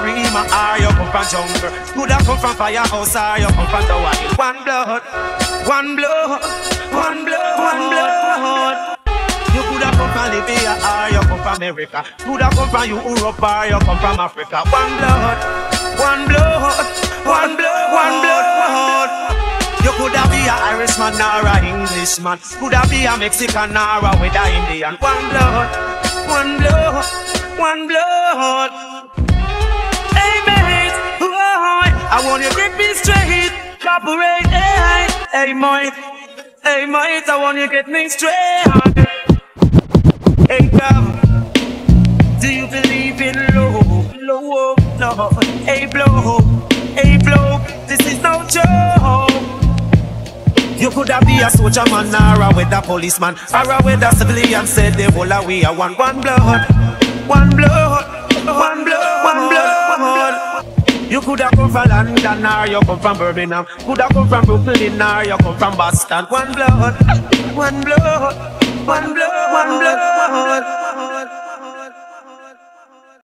from Rema or you come from jungle. Coulda come from firehouse you come from the wild. One blood, one blood, one blood, one blood. You coulda come from Libya or you come from America. Coulda come from Europe or you come from Africa. One blood, one blood, one blood, one blood. You coulda be a Irishman or a Englishman. Coulda be a Mexican or a with a Indian. One blood, one blood, one blood. Me straight. Cooperate, eh? hey, hey mate, hey mate, I want you get me straight. Hey girl, do you believe in love? Love, no. Hey blow, hey blow, this is no joke. You coulda be a soldier man or a weather policeman or a weather civilian. Said they of we are one, one blood, blood. You coulda come from London or you come from Birmingham. Coulda come from Brooklyn or you come from Boston. One blood, one blood, one blood, one blood.